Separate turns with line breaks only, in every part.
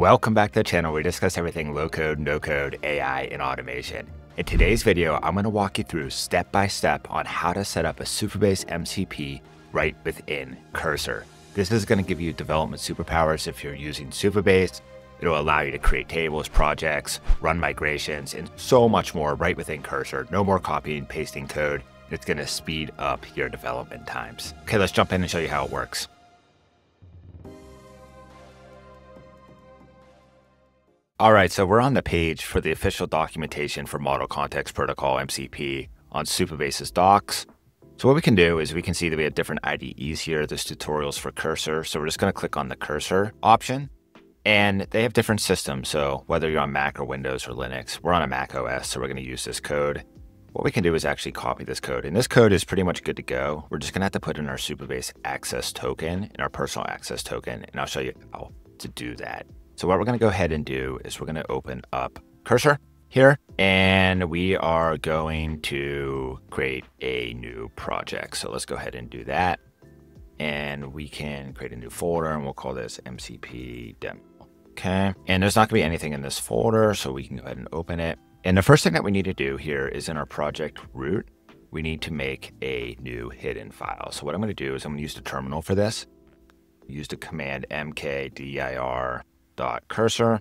Welcome back to the channel we discuss everything low code, no code, AI, and automation. In today's video, I'm going to walk you through step by step on how to set up a Supabase MCP right within Cursor. This is going to give you development superpowers if you're using Supabase. It'll allow you to create tables, projects, run migrations, and so much more right within Cursor. No more copying, pasting code. It's going to speed up your development times. Okay, let's jump in and show you how it works. All right, so we're on the page for the official documentation for Model Context Protocol MCP on Supabase's docs. So what we can do is we can see that we have different IDEs here. There's tutorials for Cursor. So we're just going to click on the Cursor option. And they have different systems. So whether you're on Mac or Windows or Linux, we're on a Mac OS, so we're going to use this code. What we can do is actually copy this code. And this code is pretty much good to go. We're just going to have to put in our Supabase access token and our personal access token. And I'll show you how to do that. So what we're going to go ahead and do is we're going to open up Cursor here, and we are going to create a new project. So let's go ahead and do that. And we can create a new folder, and we'll call this MCP demo. Okay, and there's not to be anything in this folder, so we can go ahead and open it. And the first thing that we need to do here is in our project root, we need to make a new hidden file. So what I'm going to do is I'm to use the terminal for this. Use the command mkdir cursor.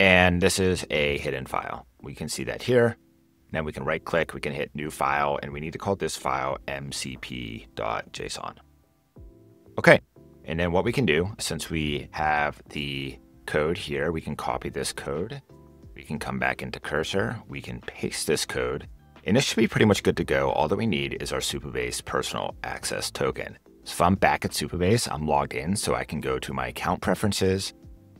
And this is a hidden file. We can see that here. Then we can right click, we can hit new file, and we need to call this file mcp.json. Okay, and then what we can do, since we have the code here, we can copy this code. We can come back into cursor, we can paste this code, and this should be pretty much good to go. All that we need is our Supabase personal access token. So if I'm back at Supabase, I'm logged in, so I can go to my account preferences,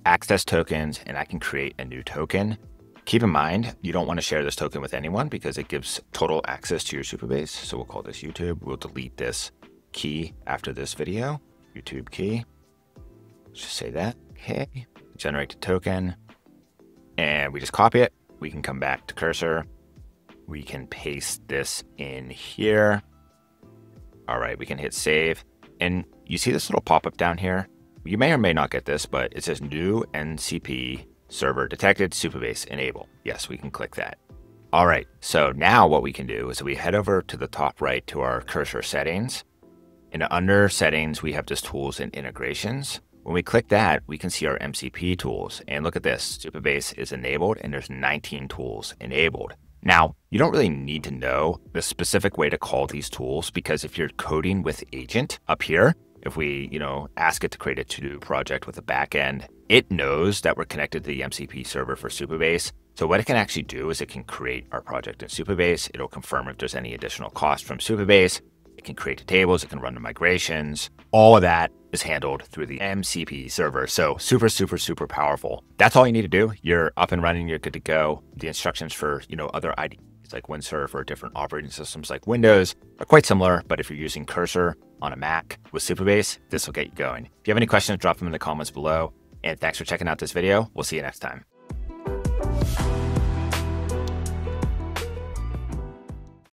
access tokens, and I can create a new token. Keep in mind, you don't want to share this token with anyone because it gives total access to your Supabase. So we'll call this YouTube. We'll delete this key after this video, YouTube key. Let's just say that. Okay, generate the token. And we just copy it. We can come back to cursor. We can paste this in here. All right, we can hit save. And you see this little pop-up down here? You may or may not get this, but it says new MCP server detected Supabase enable. Yes, we can click that. All right, so now what we can do is we head over to the top right to our cursor settings. And under settings, we have this tools and integrations. When we click that, we can see our MCP tools. And look at this, Supabase is enabled and there's 19 tools enabled. Now, you don't really need to know the specific way to call these tools because if you're coding with agent up here, if we, you know, ask it to create a to-do project with a backend, it knows that we're connected to the MCP server for Supabase. So what it can actually do is it can create our project in Supabase. It'll confirm if there's any additional cost from Supabase. It can create the tables. It can run the migrations. All of that is handled through the MCP server. So super, super, super powerful. That's all you need to do. You're up and running. You're good to go. The instructions for, you know, other IDEs like Windsurf or different operating systems like Windows are quite similar. But if you're using Cursor, on a Mac with Supabase, this will get you going. If you have any questions, drop them in the comments below. And thanks for checking out this video. We'll see you next time.